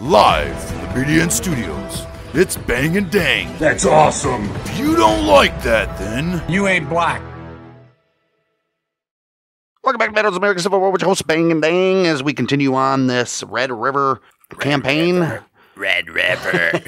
Live from the BDN studios, it's Bang and Dang. That's awesome. If you don't like that, then You ain't black. Welcome back to Battles of America Civil War with your host Bang and Dang as we continue on this Red River campaign. Red River.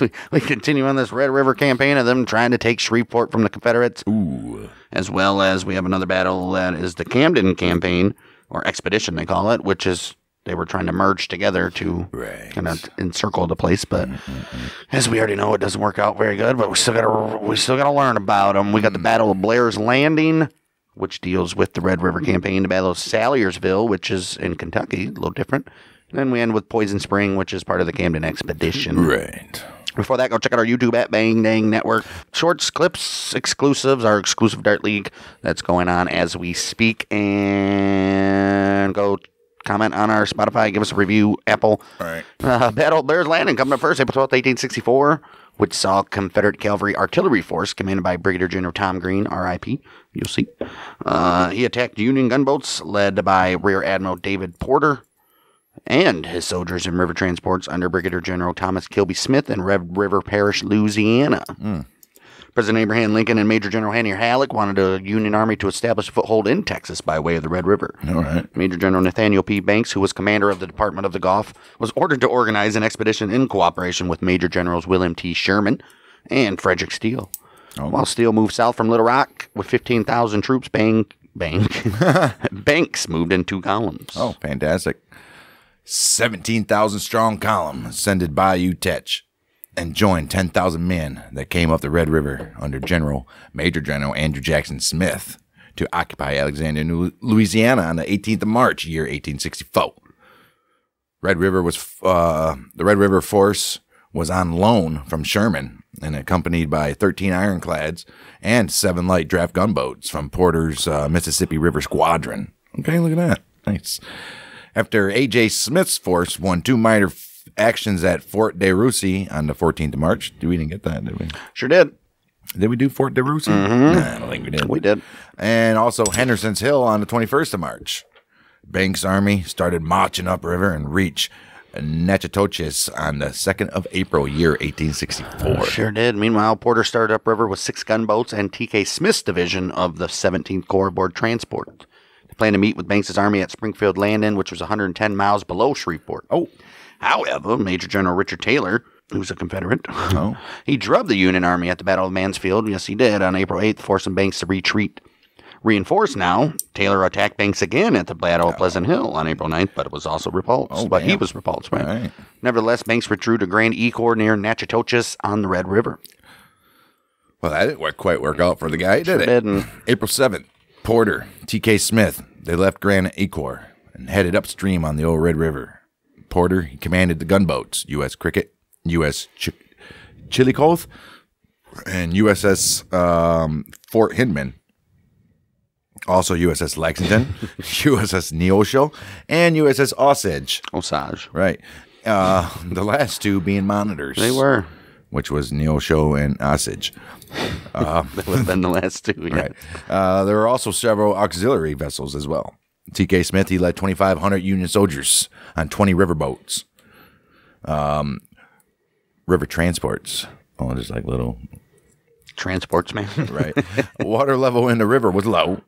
we, we continue on this Red River campaign of them trying to take Shreveport from the Confederates. ooh, as well as we have another battle that is the Camden campaign or expedition they call it, which is they were trying to merge together to Right. kind of encircle the place. But mm, mm, mm, as we already know, it doesn't work out very good. But we still got to we still got to learn about them. We got the Battle of Blair's Landing, which deals with the Red River campaign. The Battle of Salyersville, which is in Kentucky, a little different. And then we end with Poison Spring, which is part of the Camden expedition. right. Before that, go check out our YouTube at Bang Dang Network. Shorts, clips, exclusives, our exclusive Dart League that's going on as we speak. And go comment on our Spotify, give us a review, Apple. All right. Uh, Battle Blair's Landing coming up first, April 12th, 1864, which saw Confederate Cavalry Artillery Force commanded by Brigadier General Tom Green, RIP. You'll see. Uh, he attacked Union gunboats led by Rear Admiral David Porter and his soldiers in river transports under Brigadier General Thomas Kilby Smith in Red River Parish, Louisiana. President Abraham Lincoln and Major General Henry Halleck wanted a Union army to establish a foothold in Texas by way of the Red River. All right. Major General Nathaniel P. Banks, who was commander of the Department of the Gulf, was ordered to organize an expedition in cooperation with Major Generals William T. Sherman and Frederick Steele. Oh. While Steele moved south from Little Rock with 15,000 troops, Bang, Bang, Banks moved in two columns. Oh, fantastic. 17,000 strong column ascended Bayou Teche and joined 10,000 men that came up the Red River under General Major General Andrew Jackson Smith to occupy Alexandria, Louisiana on the 18th of March, year 1864. Red River was uh, the Red River force was on loan from Sherman and accompanied by 13 ironclads and seven light draft gunboats from Porter's uh, Mississippi River Squadron. Okay, look at that. Nice. After A.J. Smith's force won two minor actions at Fort De Russy on the 14th of March. Did we didn't get that, did we? Sure did. Did we do Fort De Russy? Mm-hmm. Nah, I don't think we did. We did. And also Henderson's Hill on the 21st of March. Banks' army started marching upriver and reached Natchitoches on the 2nd of April, year 1864. Sure did. Meanwhile, Porter started upriver with six gunboats and T.K. Smith's division of the 17th Corps aboard transport. They planned to meet with Banks' army at Springfield Landing, which was 110 miles below Shreveport. Oh, However, Major General Richard Taylor, who's a Confederate, Oh. he drubbed the Union Army at the Battle of Mansfield. Yes, he did on April 8th, forcing Banks to retreat. Reinforced now, Taylor attacked Banks again at the Battle of Pleasant Hill on April 9th, but it was also repulsed. Oh, but he was repulsed, right? Right. Nevertheless, Banks withdrew to Grand Ecore near Natchitoches on the Red River. well, that didn't quite work out for the guy, did it? didn't. April 7th, Porter, T.K. Smith, they left Grand Ecore and headed upstream on the old Red River. Porter, he commanded the gunboats, U.S. Cricket, U.S. Ch- Chillicothe, and USS um, Fort Hindman. Also USS Lexington, USS Neosho, and USS Osage. Osage. Right. Uh, the last two being monitors. They were. Which was Neosho and Osage. That would have been the last two. Yeah. Right. Uh, there were also several auxiliary vessels as well. T.K. Smith, he led 2,500 Union soldiers on 20 riverboats. Um, river transports. Oh, just like little, Transports, man. right? Water level in the river was low,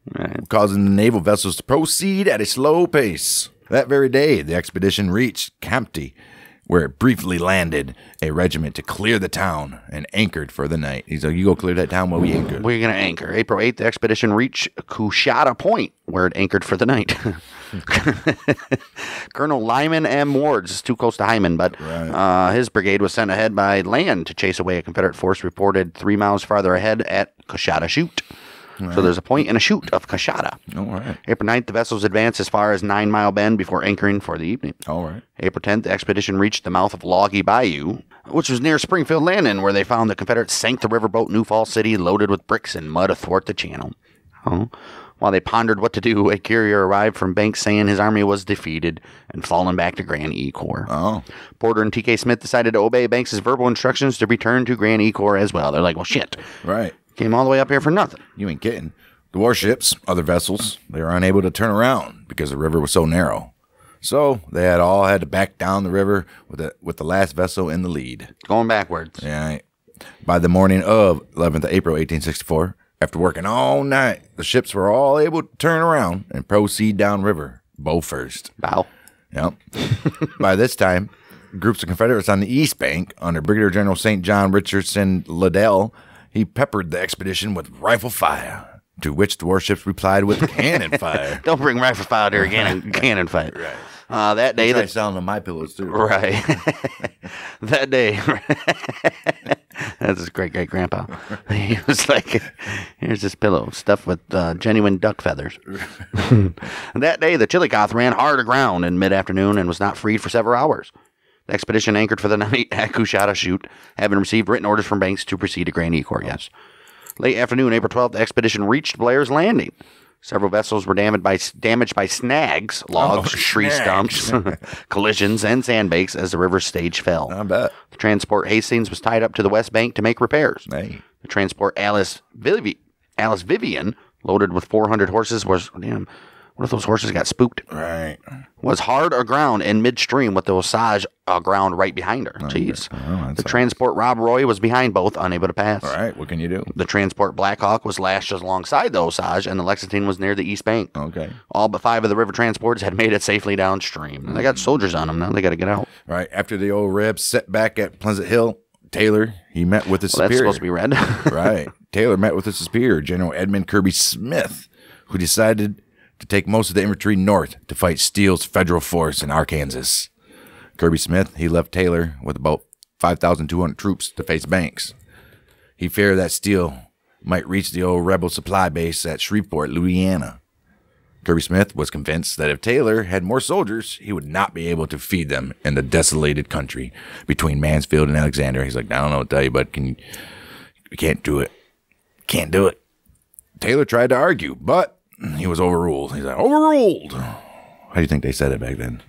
causing the naval vessels to proceed at a slow pace. That very day, the expedition reached Campti, where it briefly landed a regiment to clear the town and anchored for the night. He's like, You go clear that town while we anchor. We're going to anchor. April 8th, the expedition reached Coushatta Point, where it anchored for the night. Colonel Lyman M. Ward's is too close to Hyman, but uh, his brigade was sent ahead by land to chase away a Confederate force reported three miles farther ahead at Coushatta Chute. So there's a point and a shoot of Coushatta. All right. April 9th, the vessels advanced as far as Nine Mile Bend before anchoring for the evening. All right. April 10th, the expedition reached the mouth of Loggy Bayou, which was near Springfield Landing, where they found the Confederates sank the riverboat New Falls City loaded with bricks and mud athwart the channel. Oh. While they pondered what to do, a courier arrived from Banks saying his army was defeated and fallen back to Grand Ecore. Oh. Porter and T.K. Smith decided to obey Banks' verbal instructions to return to Grand Ecore as well. They're like, well, shit. Right. Came all the way up here for nothing. You ain't kidding. The warships, other vessels, they were unable to turn around because the river was so narrow. So they had all had to back down the river with the with the last vessel in the lead. Going backwards. Yeah. By the morning of 11th April 1864, after working all night, the ships were all able to turn around and proceed downriver, bow first. Bow. Yep. By this time, groups of Confederates on the east bank under Brigadier General St. John Richardson Liddell, he peppered the expedition with rifle fire, to which the warships replied with cannon fire. Don't bring rifle fire again and cannon fight. Right. Uh, that day, the, selling on my pillows too. right. that day, that's his great great grandpa. He was like, "Here's this pillow stuffed with uh, genuine duck feathers." that day, the Chillicothe ran hard aground in mid afternoon and was not freed for several hours. The expedition anchored for the night at Coushatta Chute, having received written orders from Banks to proceed to Grand Ecore. Oh. Yes. Late afternoon, April 12th, the expedition reached Blair's Landing. Several vessels were damaged by damaged by snags, oh, logs, Oh, tree snags. stumps, collisions, and sandbanks as the river stage fell. I bet. The transport Hastings was tied up to the west bank to make repairs. Hey. The transport Alice Vivi- Alice Vivian, loaded with 400 horses, was damn. What if those horses got spooked? Right. Was hard aground in midstream with the Osage aground uh, right behind her. Oh, Jeez. Oh, that the transport Rob Roy was behind both, unable to pass. All right. What can you do? The transport Blackhawk was lashed just alongside the Osage, and the Lexington was near the east bank. Okay. All but five of the river transports had made it safely downstream. They got hmm. soldiers on them now. They got to get out. All right. After the old rib set back at Pleasant Hill, Taylor, he met with his Well, that's supposed to be red. right. Taylor met with his superior, General Edmund Kirby Smith, who decided to take most of the infantry north to fight Steele's federal force in Arkansas. Kirby Smith, he left Taylor with about 5,200 troops to face Banks. He feared that Steele might reach the old rebel supply base at Shreveport, Louisiana. Kirby Smith was convinced that if Taylor had more soldiers, he would not be able to feed them in the desolated country between Mansfield and Alexander. He's like, I don't know what to tell you, but can you, you can't do it. Can't do it. Taylor tried to argue, but he was overruled. He's like, overruled. How do you think they said it back then?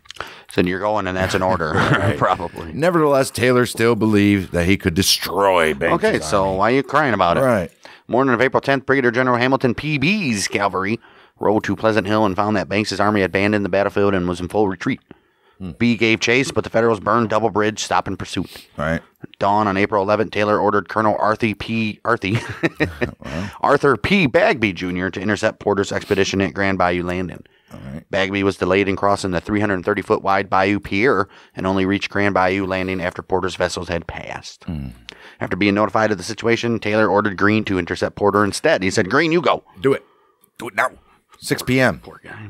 so you're going, and that's an order, probably. Nevertheless, Taylor still believed that he could destroy Banks. Okay, so why are you crying about it? Right. Morning of April 10th, Brigadier General Hamilton P. Bee's cavalry rode to Pleasant Hill and found that Banks's army had abandoned the battlefield and was in full retreat. Bee gave chase, but the Federals burned Double Bridge, stopping pursuit. All right. Dawn on April 11th, Taylor ordered Colonel Arthur P. Arthur, Arthur P. Bagby Jr. to intercept Porter's expedition at Grand Bayou Landing. Right. Bagby was delayed in crossing the 330 foot wide Bayou Pierre and only reached Grand Bayou Landing after Porter's vessels had passed. Hmm. After being notified of the situation, Taylor ordered Green to intercept Porter instead. He said, Green, you go. Do it. Do it now. 6 p.m.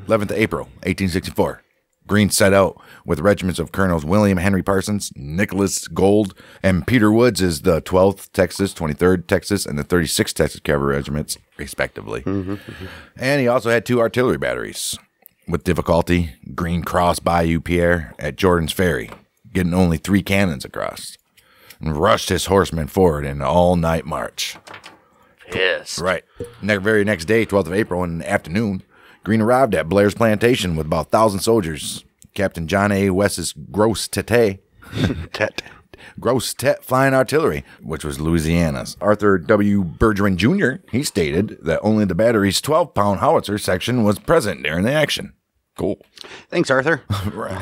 11th of April, 1864. Green set out with regiments of Colonels William Henry Parsons, Nicholas Gould, and Peter Woods as the 12th Texas, 23rd Texas, and the 36th Texas Cavalry Regiments, respectively. Mm-hmm. And he also had two artillery batteries. With difficulty, Green crossed Bayou Pierre at Jordan's Ferry, getting only three cannons across, and rushed his horsemen forward in an all night march. Yes. Right. Ne- very next day, 12th of April, in the afternoon, Green arrived at Blair's plantation with about 1,000 soldiers. Captain John A. West's Gross Tete, Tet. Gross Tet Flying Artillery, which was Louisiana's. Arthur W. Bergeron Jr., he stated that only the battery's 12 pound howitzer section was present during the action. Cool. Thanks, Arthur.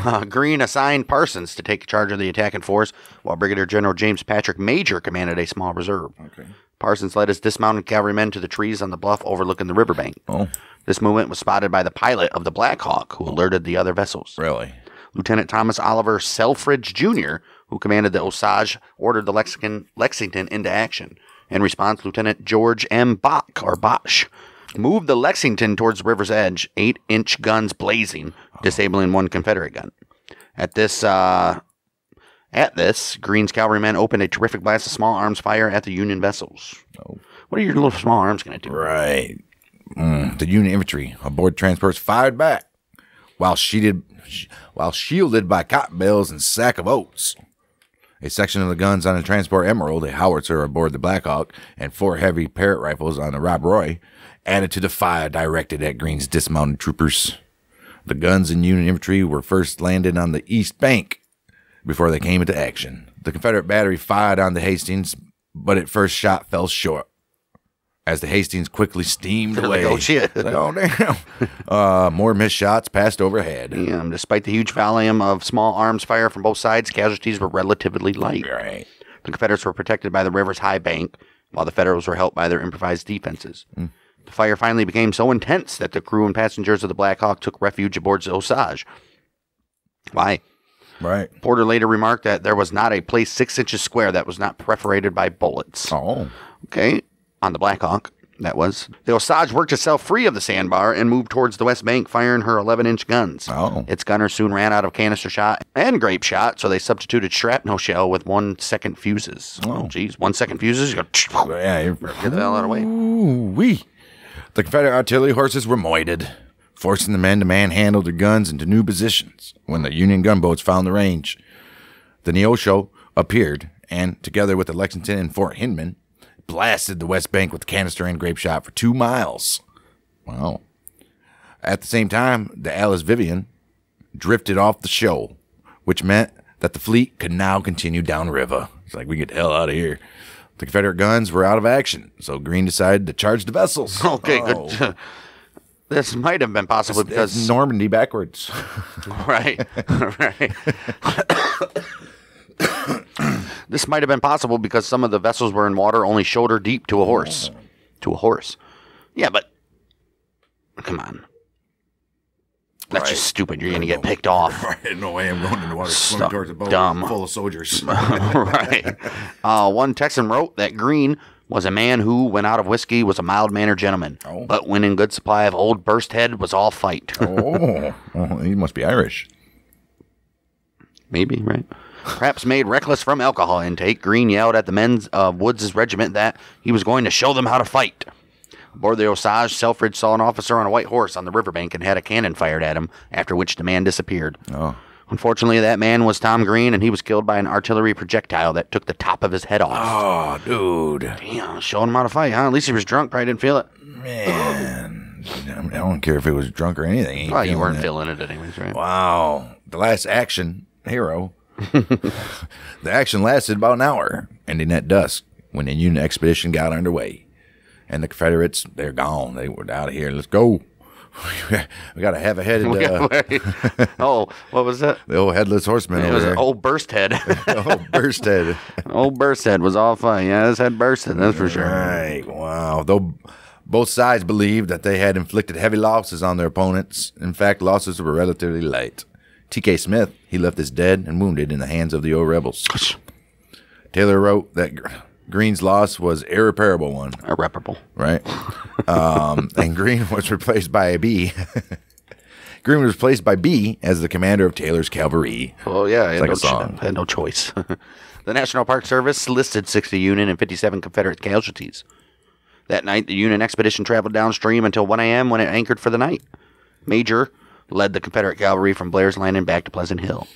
Uh, Green assigned Parsons to take charge of the attacking force, while Brigadier General James Patrick Major commanded a small reserve. Okay. Parsons led his dismounted cavalrymen to the trees on the bluff overlooking the riverbank. Oh, This movement was spotted by the pilot of the Black Hawk, who alerted the other vessels. really? Lieutenant Thomas Oliver Selfridge Jr., who commanded the Osage, ordered the Lexington, Lexington into action. In response, Lieutenant George M. Bach, or Bosch, moved the Lexington towards the river's edge, eight inch guns blazing, disabling one Confederate gun. At this, uh, at this, Green's cavalrymen opened a terrific blast of small arms fire at the Union vessels. Oh. What are your little small arms going to do? Right. Mm, the Union infantry aboard transports fired back, while shielded, while shielded by cotton bales and sack of oats. A section of the guns on the transport Emerald, a howitzer aboard the Blackhawk, and four heavy Parrott rifles on the Rob Roy, added to the fire directed at Green's dismounted troopers. The guns and Union infantry were first landed on the east bank before they came into action. The Confederate battery fired on the Hastings, but its first shot fell short. As the Hastings quickly steamed away. "Oh, shit." Like, oh damn! Uh, more missed shots passed overhead. And despite the huge volume of small arms fire from both sides, casualties were relatively light. Right. The Confederates were protected by the river's high bank, while the Federals were helped by their improvised defenses. The fire finally became so intense that the crew and passengers of the Black Hawk took refuge aboard the Osage. Why? Right. Porter later remarked that there was not a place six inches square that was not perforated by bullets. Oh. Okay, on the Black Hawk, that was. The Osage worked herself free of the sandbar and moved towards the west bank, firing her 11 inch guns. Oh. Its gunners soon ran out of canister shot and grape shot, so they substituted shrapnel shell with one second fuses. Oh, oh geez, one second fuses? You go, Yeah. You're, get the hell out of the way. Ooh wee. The Confederate artillery horses were moited, forcing the men to manhandle their guns into new positions when the Union gunboats found the range. The Neosho appeared, and together with the Lexington and Fort Hindman, blasted the West Bank with canister and grape shot for two miles. Wow. At the same time, the Alice Vivian drifted off the shoal, which meant that the fleet could now continue downriver. It's like we get the hell out of here. The Confederate guns were out of action, so Green decided to charge the vessels. Okay, Oh, good. this might have been possible That's because. Normandy backwards. Right, right. This might have been possible because some of the vessels were in water only shoulder deep to a horse. To a horse. Yeah, but come on. That's Right. just stupid. You're gonna get picked off. Right, no way I'm going in the water, swimming towards a boat dumb. full of soldiers. right. Uh, one Texan wrote that Green was a man who, when out of whiskey, was a mild mannered gentleman, Oh. but when in good supply of old burst head, was all fight. oh, oh, he must be Irish. Maybe, right? Perhaps made reckless from alcohol intake, Green yelled at the men of uh, Woods' regiment that he was going to show them how to fight. Aboard the Osage, Selfridge saw an officer on a white horse on the riverbank and had a cannon fired at him, after which the man disappeared. Oh, Unfortunately, that man was Tom Green, and he was killed by an artillery projectile that took the top of his head off. oh, dude, Damn, showing him how to fight, huh? At least he was drunk, probably didn't feel it. man. I don't care if he was drunk or anything. Well, you weren't it. feeling it anyways, right? Wow, the last action hero. the action lasted about an hour, ending at dusk when the Union expedition got underway. And the Confederates, they're gone. They were out of here. Let's go. we got a half a headed, uh, oh, what was that? the old headless horseman It was there. an old burst head. oh, burst head. old burst head was all fine. Yeah, his head bursted, that's for sure. Right. Wow. Though both sides believed that they had inflicted heavy losses on their opponents, in fact, losses were relatively light. T.K. Smith, he left us dead and wounded in the hands of the old rebels. Taylor wrote that Green's loss was irreparable one, Irreparable. right? um, and Green was replaced by a Bee. Green was replaced by Bee as the commander of Taylor's cavalry. Well, yeah, I had, like no a song. had no choice. the National Park Service listed 60 Union and 57 Confederate casualties. That night, the Union expedition traveled downstream until 1 a.m. when it anchored for the night. Major led the Confederate cavalry from Blair's Landing back to Pleasant Hill.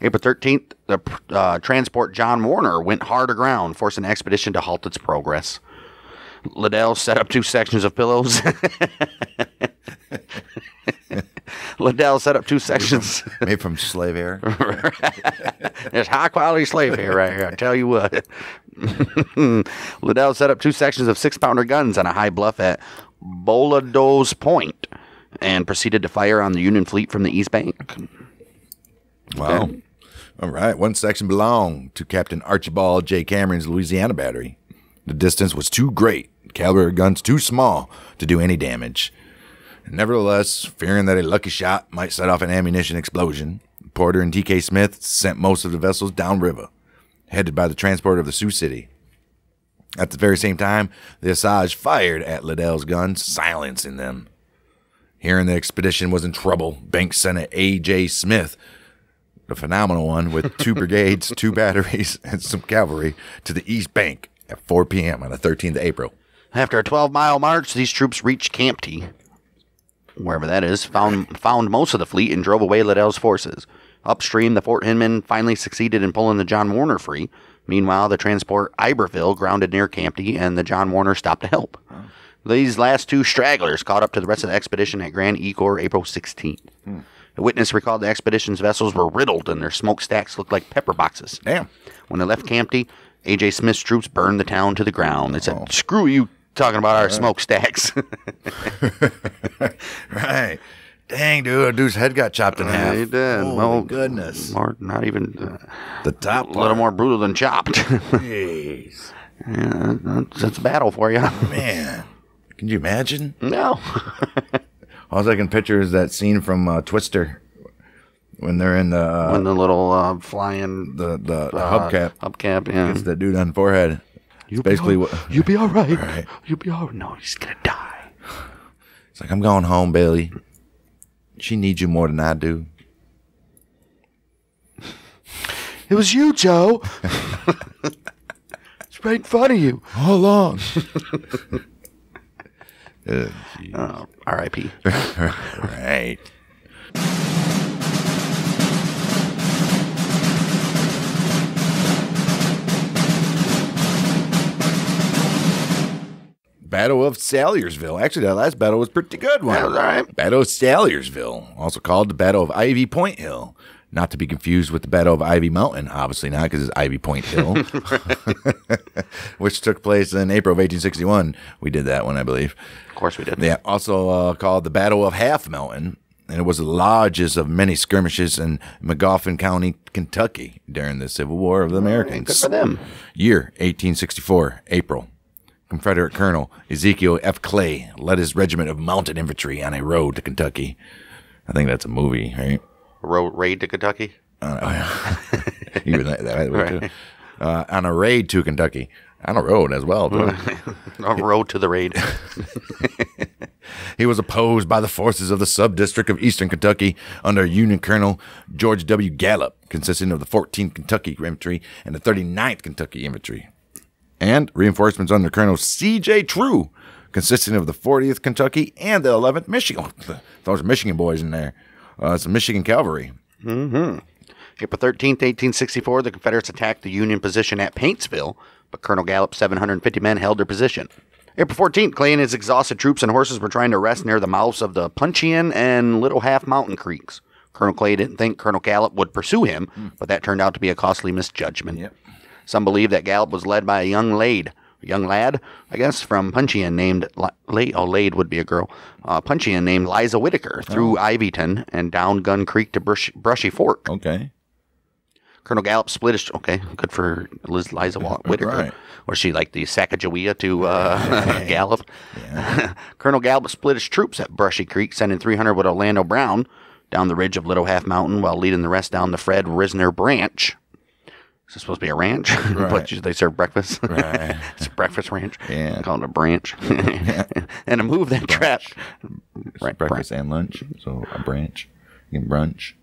April 13th, the uh, transport John Warner went hard aground, forcing an expedition to halt its progress. Liddell set up two sections of pillows. Liddell set up two sections. Made from slave hair. There's high quality slave hair right here. I tell you what. Liddell set up two sections of six pounder guns on a high bluff at Bolado's Point and proceeded to fire on the Union fleet from the east bank. Wow. All right. One section belonged to Captain Archibald J. Cameron's Louisiana battery. The distance was too great, cavalry guns too small to do any damage. Nevertheless, fearing that a lucky shot might set off an ammunition explosion, Porter and T.K. Smith sent most of the vessels downriver, headed by the transport of the Sioux City. At the very same time, the Osage fired at Liddell's guns, silencing them. Hearing the expedition was in trouble, Banks sent a A.J. Smith the phenomenal one with two brigades, two batteries, and some cavalry to the east bank at 4 p.m. on the 13th of April. After a 12 mile march, these troops reached Campti, wherever that is, found, found most of the fleet, and drove away Liddell's forces. Upstream, the Fort Hindman finally succeeded in pulling the John Warner free. Meanwhile, the transport Iberville grounded near Campti, and the John Warner stopped to help. These last two stragglers caught up to the rest of the expedition at Grand Ecore April 16th. A witness recalled the expedition's vessels were riddled and their smokestacks looked like pepper boxes. Damn. When they left Campti, A.J. Smith's troops burned the town to the ground. They said, "Screw you, talking about our smokestacks. right. Dang, dude, a dude's head got chopped in half. he did. Holy well, goodness. More, not even uh, The top a little more brutal than chopped. Jeez. yeah, that's, that's a battle for you. Man, can you imagine? no. All I can picture is that scene from uh, Twister when they're in the uh, when the little uh, flying the the, the uh, hubcap. hubcap, yeah. It's that dude on the forehead. It's basically what You'll be all right. Right. You'll be all right. No, he's gonna die. it's like. I'm going home, Bailey. She needs you more than I do. It was you, Joe. it's right in front of you. How long? Uh. Oh, R.I.P. right. Battle of Salyersville. Actually, that last battle was pretty good one. That was all right. Battle of Salyersville, also called the Battle of Ivy Point Hill. Not to be confused with the Battle of Ivy Mountain, obviously not, because it's Ivy Point Hill, which took place in April of 1861. We did that one, I believe. Of course we did. Yeah, also uh, called the Battle of Half Mountain, and it was the largest of many skirmishes in Magoffin County, Kentucky, during the Civil War of the Americans. Good for them. Year 1864, April. Confederate Colonel Ezekiel F. Clay led his regiment of mounted infantry on a road to Kentucky. I think that's a movie, right? Road raid to Kentucky. Uh, oh, yeah. Even that, way too. Right. Uh, on a raid to Kentucky. On a road as well. A road to the raid. He was opposed by the forces of the subdistrict of Eastern Kentucky under Union Colonel George W. Gallup, consisting of the 14th Kentucky Infantry and the 39th Kentucky Infantry, and reinforcements under Colonel C.J. True, consisting of the 40th Kentucky and the 11th Michigan. Those are Michigan boys in there. Uh, some Michigan cavalry. April 13th, 1864, the Confederates attacked the Union position at Paintsville, but Colonel Gallup's 750 men held their position. April 14th, Clay and his exhausted troops and horses were trying to rest near the mouths of the Puncheon and Little Half Mountain creeks. Colonel Clay didn't think Colonel Gallup would pursue him, but that turned out to be a costly misjudgment. Yep. Some believe that Gallup was led by a young lad, young lad, I guess, from Puncheon named Lade. Oh, Lade would be a girl. Uh, Puncheon named Liza Whitaker through Ivyton and down Gun Creek to Brush, Brushy Fork. Okay. Colonel Gallup split his. Okay, good for Liz, Liza Whitaker. Right. Was she like the Sacagawea to uh, Gallup? Colonel Gallup split his troops at Brushy Creek, sending 300 with Orlando Brown down the ridge of Little Half Mountain while leading the rest down the Fred Risner Branch. Is this supposed to be a ranch? but they serve breakfast. Right. it's a breakfast ranch. Yeah. Call it a branch. and a move that trapped. Right, Breakfast and lunch. So a branch. You can brunch.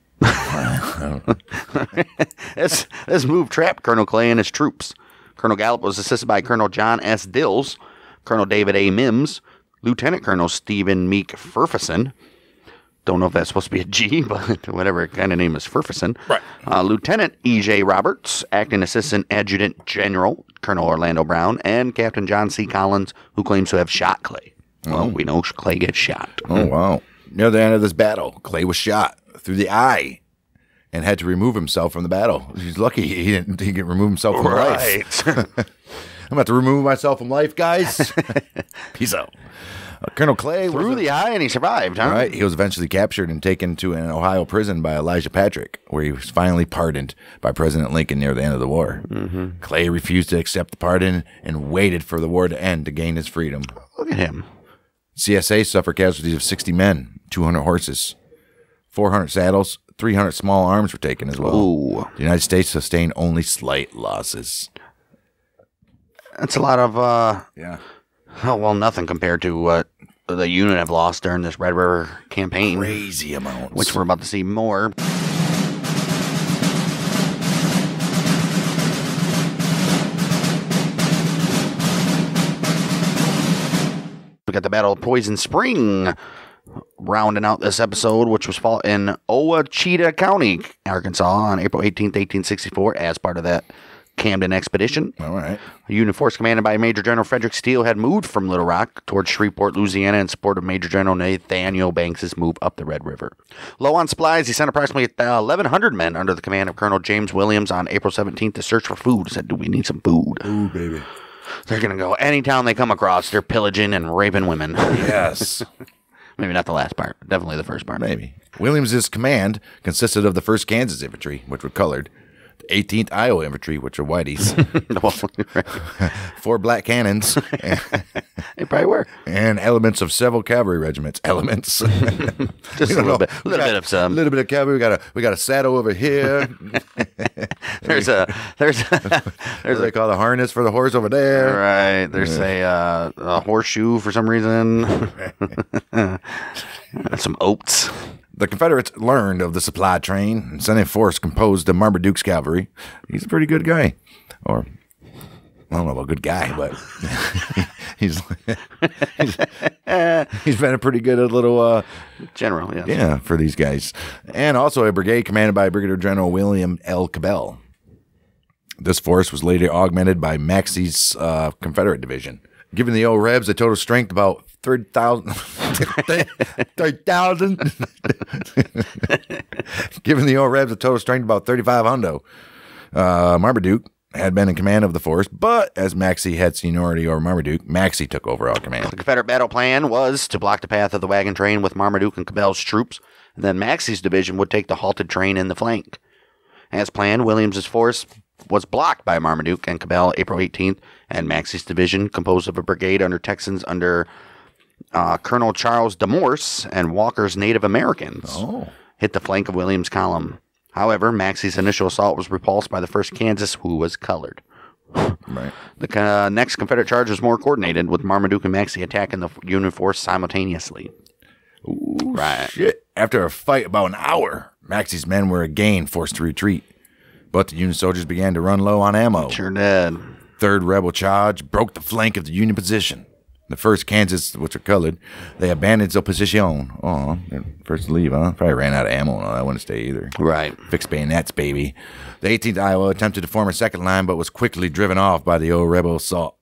Let's move trap Colonel Clay and his troops. Colonel Gallup was assisted by Colonel John S. Dills, Colonel David A. Mims, Lieutenant Colonel Stephen Meek Furfison. Don't know if that's supposed to be a G, but whatever kind of name is Furfison. Right. Uh, Lieutenant E.J. Roberts, Acting Assistant Adjutant General Colonel Orlando Brown, and Captain John C. Collins, who claims to have shot Clay. Well, we know Clay gets shot. Oh wow! Near the end of this battle, Clay was shot through the eye and had to remove himself from the battle. He's lucky he didn't he could remove himself from life. I'm about to remove myself from life, guys. Peace out. Colonel Clay was Through the eye, and he survived, huh? Right. He was eventually captured and taken to an Ohio prison by Elijah Patrick, where he was finally pardoned by President Lincoln near the end of the war. Mm-hmm. Clay refused to accept the pardon and waited for the war to end to gain his freedom. Look at him. CSA suffered casualties of 60 men, 200 horses, 400 saddles, 300 small arms were taken as well. Ooh. The United States sustained only slight losses. That's a lot of, uh, Yeah. oh, well, nothing compared to what the unit have lost during this Red River campaign, Crazy amounts. which we're about to see more. We got the Battle of Poison Spring rounding out this episode, which was fought in Ouachita County, Arkansas on April 18th, 1864, as part of that Camden expedition. All right. A unit force commanded by Major General Frederick Steele had moved from Little Rock towards Shreveport, Louisiana, in support of Major General Nathaniel Banks's move up the Red River. Low on supplies, he sent approximately uh, 1,100 men under the command of Colonel James Williams on April 17th to search for food. He said, "Do we need some food?" Ooh, baby. They're gonna go any town they come across. They're pillaging and raping women. Yes. Maybe not the last part. Definitely the first part. Maybe. Williams's command consisted of the 1st Kansas Infantry, which were colored, 18th Iowa Infantry, which are whiteys, four black cannons, they probably were. and elements of several cavalry regiments. Elements. Just a little know. bit, We little got bit of A some. little bit of cavalry. We got a we got a saddle over here. There's a there's a, There's there's they call the harness for the horse over there. right. There's a uh, a horseshoe for some reason. some oats. The Confederates learned of the supply train and sent a force composed of Marmaduke's cavalry. He's a pretty good guy, or I don't know about good guy, but he's he's, he's been a pretty good little uh, General, yeah. yeah for these guys, and also a brigade commanded by Brigadier General William L. Cabell. This force was later augmented by Maxey's uh, Confederate division, giving the old Rebs a total strength about 30,000. 30,000. giving the old Rebs a total strength about 35 hundo. Uh, Marmaduke had been in command of the force, but as Maxey had seniority over Marmaduke, Maxey took overall command. The Confederate battle plan was to block the path of the wagon train with Marmaduke and Cabell's troops, and then Maxey's division would take the halted train in the flank. As planned, Williams's force was blocked by Marmaduke and Cabell April 18th, and Maxey's division, composed of a brigade under Texans under uh, Colonel Charles DeMorse and Walker's Native Americans, Oh. hit the flank of Williams' column. However, Maxey's initial assault was repulsed by the 1st Kansas, who was colored. Right. The uh, next Confederate charge was more coordinated, with Marmaduke and Maxey attacking the Union force simultaneously. right. Shit. After a fight about an hour, Maxey's men were again forced to retreat. But the Union soldiers began to run low on ammo. Sure did. Third rebel charge broke the flank of the Union position. The first Kansas, which are colored, they abandoned their position. Oh, first to leave, huh? Probably ran out of ammo. That wouldn't stay either. Right. Fixed bayonets, baby. The 18th Iowa attempted to form a second line, but was quickly driven off by the old rebel assault.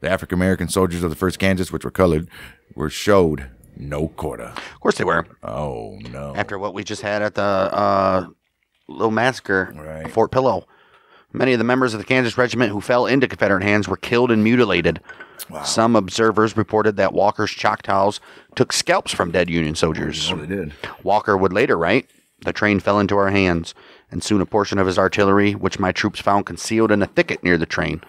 The African American soldiers of the first Kansas, which were colored, were showed no quarter. Of course they were. Oh no! After what we just had at the uh, little massacre Right. Fort Pillow. Many of the members of the Kansas Regiment who fell into Confederate hands were killed and mutilated. Some observers reported that Walker's Choctaws took scalps from dead Union soldiers. Oh, they did. Walker would later write, The train fell into our hands, and soon a portion of his artillery, which my troops found concealed in a thicket near the train.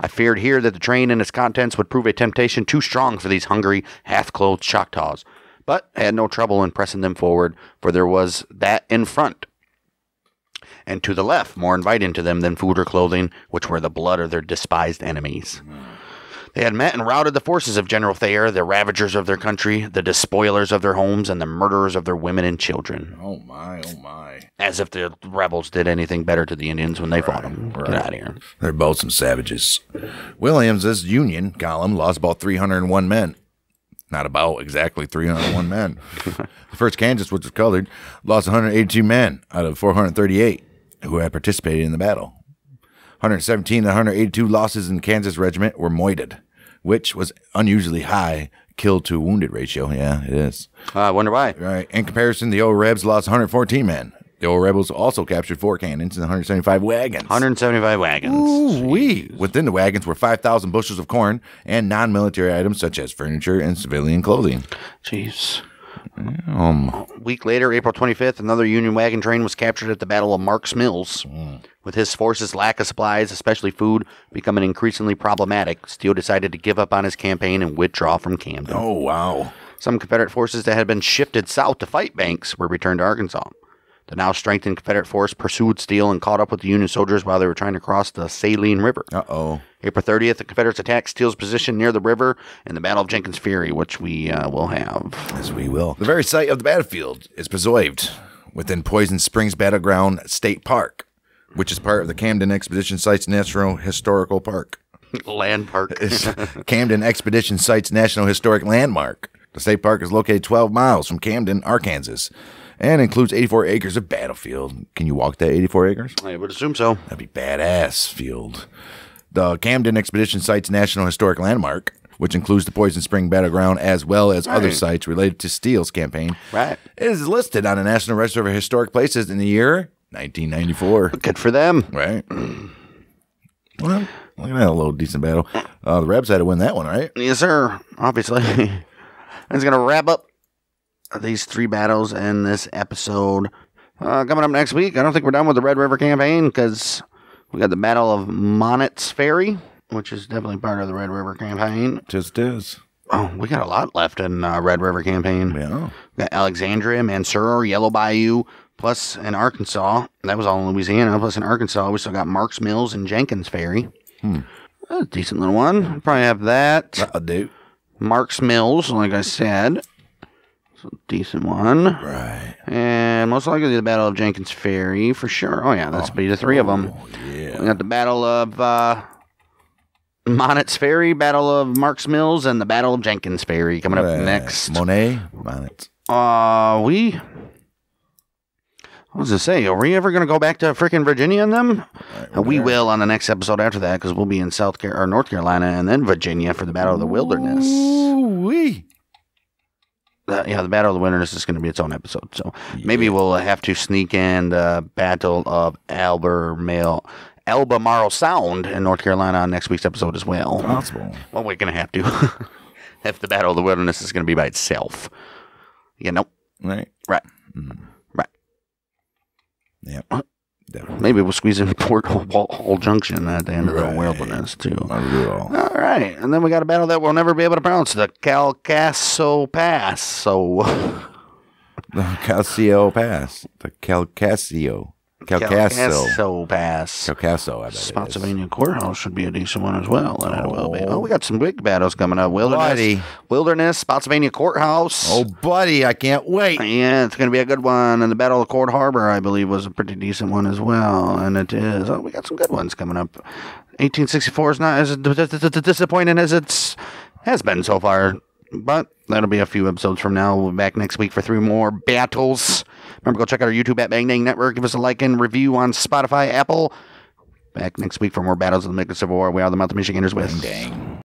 I feared here that the train and its contents would prove a temptation too strong for these hungry, half clothed Choctaws, but had no trouble in pressing them forward, for there was that in front. And to the left, more inviting to them than food or clothing, which were the blood of their despised enemies. They had met and routed the forces of General Thayer, the ravagers of their country, the despoilers of their homes, and the murderers of their women and children. Oh my! Oh my! As if the rebels did anything better to the Indians when they fought them. Get out of here. They're both some savages. Williams's Union column lost about 301 men. Not about exactly 301 men. The first Kansas, which was colored, lost 182 men out of 438 who had participated in the battle. 117 and 182 losses in Kansas regiment were moited, which was unusually high killed to wounded ratio. Yeah, it is. Uh, I wonder why. Right. In comparison, the old Rebs lost 114 men. The old rebels also captured four cannons and 175 wagons. 175 wagons. Ooh-wee. Within the wagons were 5,000 bushels of corn and non military items such as furniture and civilian clothing. Jeez. Um, A week later, April 25th, another Union wagon train was captured at the Battle of Marks Mills. With his forces' lack of supplies, especially food, becoming increasingly problematic, Steele decided to give up on his campaign and withdraw from Camden. oh, wow. Some Confederate forces that had been shifted south to fight Banks were returned to Arkansas. The now strengthened Confederate force pursued Steele and caught up with the Union soldiers while they were trying to cross the Saline River. Uh oh. April 30th, the Confederates attacked Steele's position near the river in the Battle of Jenkins Ferry, which we uh, will have. As we will. The very site of the battlefield is preserved within Poison Springs Battleground State Park, which is part of the Camden Expedition Sites National Historical Park. Land Park. Camden Expedition Sites National Historic Landmark. The state park is located 12 miles from Camden, Arkansas, and includes 84 acres of battlefield. Can you walk that 84 acres? I would assume so. That'd be badass field. The Camden Expedition Sites National Historic Landmark, which includes the Poison Spring Battleground as well as other sites related to Steele's campaign, Right. is listed on the National Register of Historic Places in the year 1994. Good for them. Right. Well, Look at that a little decent battle. Uh, the Rebs had to win that one, right? Yes, sir. Obviously. That's going to wrap up these three battles in this episode. Uh, coming up next week, I don't think we're done with the Red River campaign because we got the Battle of Monnett's Ferry, which is definitely part of the Red River campaign. Just is. Oh, we got a lot left in uh, Red River campaign. Yeah. We got Alexandria, Mansur, Yellow Bayou, plus in Arkansas. That was all in Louisiana. Plus in Arkansas, we still got Marks Mills and Jenkins Ferry. Hmm. That's a decent little one. Probably have that. That'll do. Marks Mills, like I said. It's a decent one. Right. And most likely the Battle of Jenkins Ferry for sure. Oh, yeah, that's be the three of them. Oh, We got the Battle of uh, Monnett's Ferry, Battle of Marks Mills, and the Battle of Jenkins Ferry coming up Right. next. Monet. Monet. Uh, we. What was I say? Are we ever going to go back to freaking Virginia and them? Right, Uh, we there. will on the next episode after that because we'll be in South Car- or North Carolina and then Virginia for the Battle of the Wilderness. Ooh-wee. Uh, yeah, the Battle of the Wilderness is going to be its own episode. So maybe we'll have to sneak in the Battle of Albemarle, Albemarle Sound in North Carolina on next week's episode as well. Possible. Well, we're going to have to. if the Battle of the Wilderness is going to be by itself. You know? Right. Right. Mm. Right. Yep. Definitely. Maybe we'll squeeze in Port Hall, Hall Junction at the end of the wilderness too. I'll do it all. All right, and then we got a battle that we'll never be able to pronounce: the Calcasso Pass. So The Calcio Pass. The Calcasio. Calcasso. Calcasso Pass. Calcasso, I bet. Spotsylvania Courthouse should be a decent one as well. That it will be. Oh. oh, we got some big battles coming up. Wilderness, Buddy. Wilderness, Spotsylvania Courthouse. Oh, buddy, I can't wait. Yeah, it's going to be a good one. And the Battle of Cold Harbor, I believe, was a pretty decent one as well. And it is. Oh, we got some good ones coming up. 1864 is not as disappointing as it's has been so far. But that'll be a few episodes from now. We'll be back next week for three more battles. Remember, go check out our YouTube at Bang Dang Network. Give us a like and review on Spotify, Apple. Back next week for more battles of the Michigan Civil War. We are the Mouth of Michiganders with Bang, Dang.